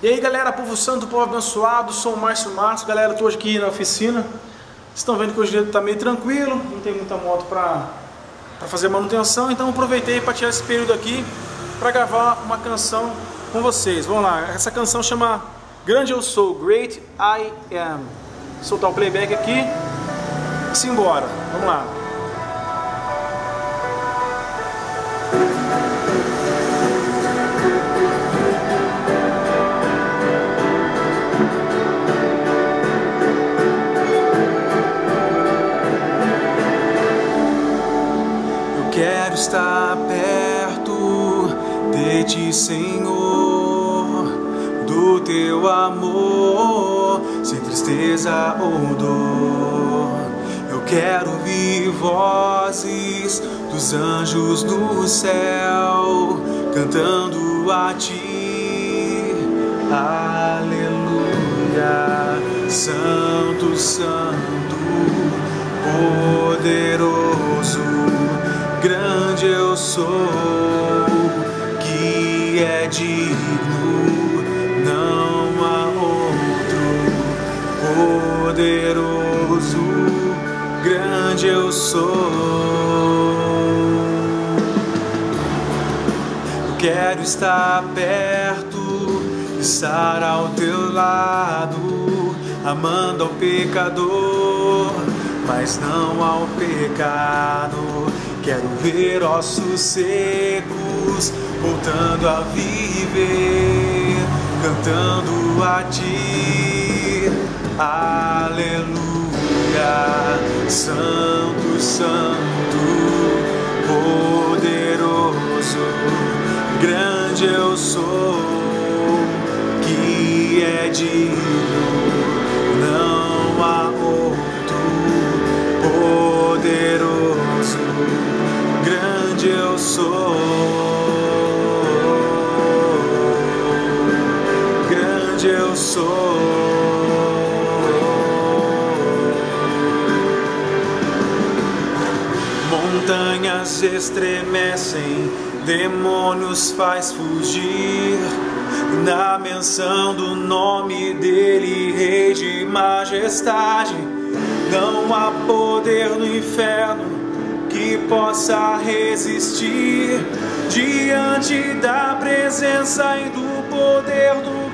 E aí galera, povo santo, povo abençoado, sou o Márcio Márcio, galera, estou aqui na oficina. Vocês estão vendo que hoje está meio tranquilo, não tem muita moto para fazer manutenção, então aproveitei para tirar esse período aqui para gravar uma canção com vocês. Vamos lá, essa canção chama Grande Eu Sou, Great I Am. Vou soltar o playback aqui e simbora, vamos lá. Quero estar perto de ti, Senhor, do teu amor, sem tristeza ou dor. Eu quero ouvir vozes dos anjos do céu cantando a ti, aleluia, Santo, Santo, sou, que é digno, não há outro poderoso, grande eu sou. Quero estar perto, estar ao teu lado, amando ao pecador, mas não ao pecado Quero ver ossos secos voltando a viver, cantando a ti, aleluia, Santo, Santo, poderoso, grande eu sou, que é digno sou. Grande eu sou. Montanhas estremecem, demônios faz fugir. Na menção do nome dele, Rei de majestade, não há poder no inferno que possa resistir diante da presença e do poder do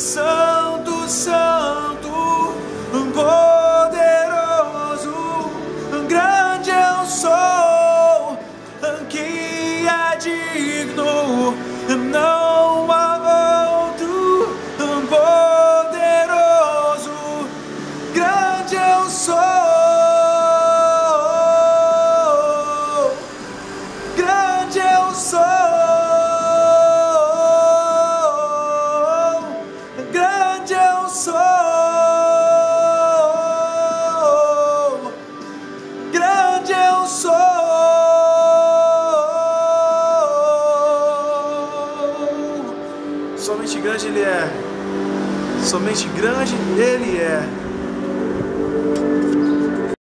santo, santo, poderoso, grande eu sou, que é digno, não Somente grande Ele é. Somente grande Ele é.